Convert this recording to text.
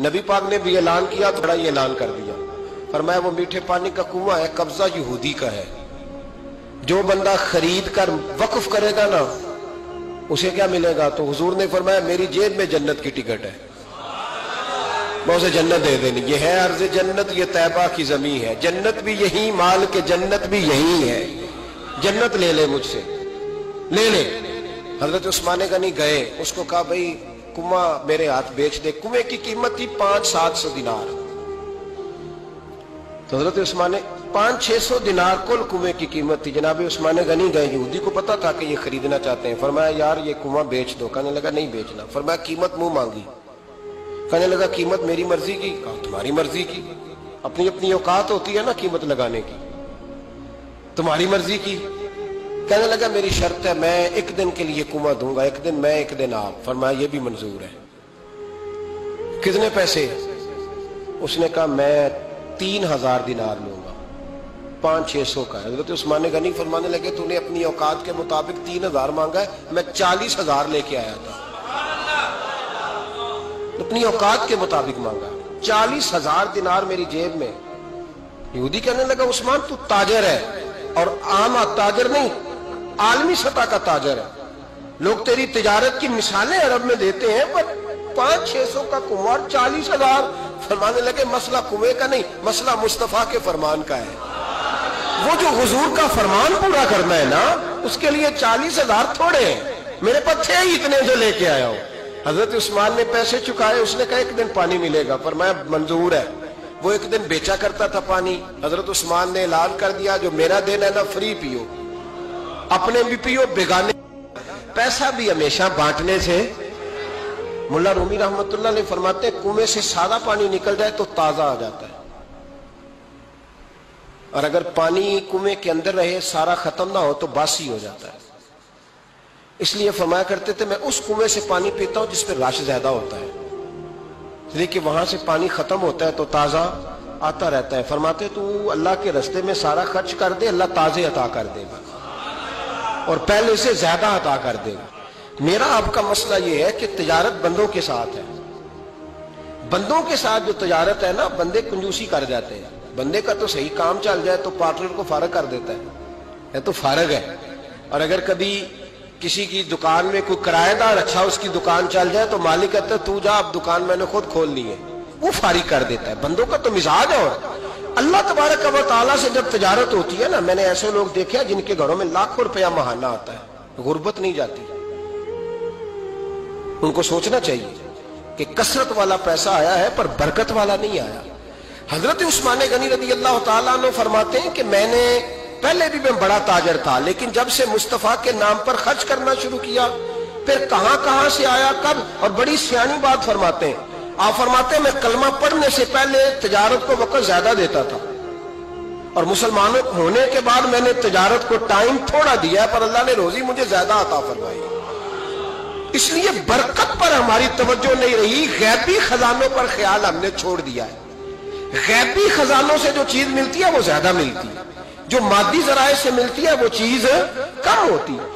नबी पाक ने भी ऐलान किया तो बड़ा ही ऐलान कर दिया। फरमाया, वो मीठे पानी का कुआँ है, कब्जा यहूदी का है। जो बंदा खरीद कर वक्फ करेगा ना, उसे क्या मिलेगा? तो हुजूर ने फरमाया, मेरी जेब में जन्नत की टिकट है। मैं उसे जन्नत दे देनी। ये है अर्ज़ जन्नत ये तैबा की जमी है। जन्नत भी यही, माल के जन्नत भी यही है। जन्नत ले ले मुझसे। ले ले। हज़रत उस्मान गनी गए, उसको कहा, भाई कुआ मेरे हाथ बेच दे, कुएँ की कीमत थी पाँच सात सौ दिनार। तो हज़रत उस्मान, पाँच छह सौ दिनार कुल कुएँ की कीमत थी। जनाब उस्मान गनी गए, यहूदी को पता था कि ये खरीदना चाहते हैं। फरमाया, यार, ये कुआँ बेच दो। कहने लगा, नहीं बेचना। फरमाया, कीमत मुँह मांगी। कहने लगा, कीमत मेरी मर्ज़ी की? कहा तुम्हारी मर्ज़ी की। अपनी अपनी औकात होती है ना कीमत लगाने की। तुम्हारी मर्ज़ी की। कहने लगा, मेरी शर्त है, मैं एक दिन के लिए कुआँ दूँगा, एक दिन मैं, एक दिन आप। फरमाया, ये भी मंजूर है। कितने पैसे? उसने कहा, मैं तीन हज़ार दिनार लूँगा। पाँच, छह सौ का हज़रत उस्मान गनी फरमाने लगे, तूने अपनी औकात के मुताबिक तीन हज़ार मांगा है, मैं चालीस हज़ार लेके आया था। अपनी औकात के मुताबिक मांगा। चालीस हज़ार दिनार मेरी जेब में। यहूदी कहने लगा, उस्मान, तू ताजर है, और आम ताजर नहीं। आलमी सतह का ताजर है। लोग तेरी तिजारत की मिसालें अरब में देते हैं, पर पाँच छह सौ का कुमार चालीस हज़ार। फरमाने लगे, मसला कुएँ का नहीं, मसला मुस्तफ़ा के फरमान का है। वो जो हुजूर का फरमान पूरा करना है ना, उसके लिए चालीस हज़ार थोड़े हैं। मेरे पास थे ही इतने जो लेके आया हूँ। हज़रत उस्मान ने पैसे चुकाए, उसने कहा, एक दिन पानी मिलेगा, पर मैं मंजूर है। वो एक दिन बेचा करता था पानी। हज़रत उस्मान ने ऐलान कर दिया, जो मेरा दिन है ना, फ्री पियो। अपने भी पियो बेगाने। पैसा भी हमेशा बांटने से मुल्ला रूमी रहमतुल्ला ने फरमाते कुएँ से सादा पानी निकल जाए तो ताज़ा आ जाता है। और अगर पानी कुएँ के अंदर रहे, सारा खत्म ना हो तो बासी हो जाता है। इसलिए फरमाया करते थे, मैं उस कुएँ से पानी पीता हूँ जिस पर रश ज़्यादा होता है। लेकिन वहाँ से पानी खत्म होता है तो ताज़ा आता रहता है। फरमाते तू अल्लाह के रस्ते में सारा खर्च कर दे, अल्लाह ताजे अता कर देगा। और पहले से ज़्यादा अता कर देगा। मेरा आपका मसला यह है कि तजारत बंदों के साथ है। बंदों के साथ जो तजारत है ना, बंदे कंजूसी कर जाते हैं। बंदे का तो सही काम चल जाए तो पार्टनर को फारग कर देता है। है तो फारग है। और अगर कभी किसी की दुकान में कोई किराएदार अच्छा उसकी दुकान चल जाए तो मालिक कहता है, तू जा, अब दुकान मैंने खुद खोल ली है। वो फारिग कर देता है। बंदों का तो मिजाज है और। अल्लाह तबारक ताला से जब तजारत होती है ना, मैंने ऐसे लोग देखे जिनके घरों में लाखों रुपया महाना आता है। गुर्बत नहीं जाती। उनको सोचना चाहिए कि कसरत वाला पैसा आया है, पर बरकत वाला नहीं आया। हज़रत उस्मान गनी रदी अल्लाह तला फरमाते हैं कि मैंने, पहले भी मैं बड़ा ताजर था, लेकिन जब से मुस्तफ़ा के नाम पर खर्च करना शुरू किया, फिर कहाँ कहाँ से आया कब? और बड़ी सियानी बात फरमाते हैं। आप फरमाते मैं कलमा पढ़ने से पहले तजारत को वक्त ज़्यादा देता था। और मुसलमानों होने के बाद मैंने तजारत को टाइम थोड़ा दिया पर अल्लाह ने रोजी मुझे ज़्यादा अता फरमाई। इसलिए बरकत पर हमारी तवज्जो नहीं रही, गैबी खजानों पर ख्याल हमने छोड़ दिया है। गैबी खजानों से जो चीज़ मिलती है, वो ज़्यादा मिलती है। जो मादी जराए से मिलती है, वो चीज़ कम होती है।